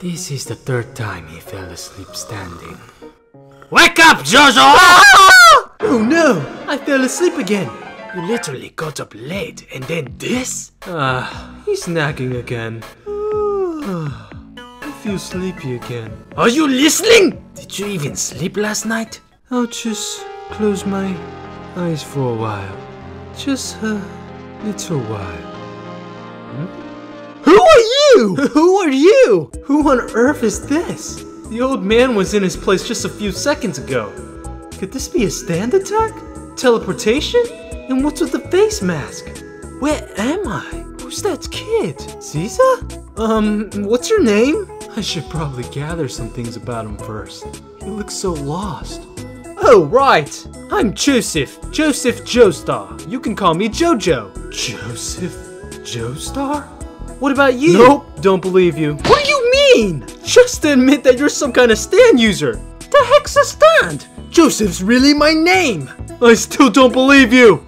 This is the third time he fell asleep standing. Wake up, Jojo! Oh no! I fell asleep again! You literally got up late and then this? Ah, he's nagging again. I feel sleepy again. Are you listening? Did you even sleep last night? I'll just close my eyes for a while. Just a little while. Are you? Who are you? Who on earth is this? The old man was in his place just a few seconds ago. Could this be a stand attack? Teleportation? And what's with the face mask? Where am I? Who's that kid? Caesar? Um, what's your name? I should probably gather some things about him first. He looks so lost. Oh, right! I'm Joseph, Joseph Joestar. You can call me Jojo. Joseph Joestar? What about you? Nope, don't believe you. What do you mean? Just admit that you're some kind of stand user. The heck's a stand? Joseph's really my name. I still don't believe you.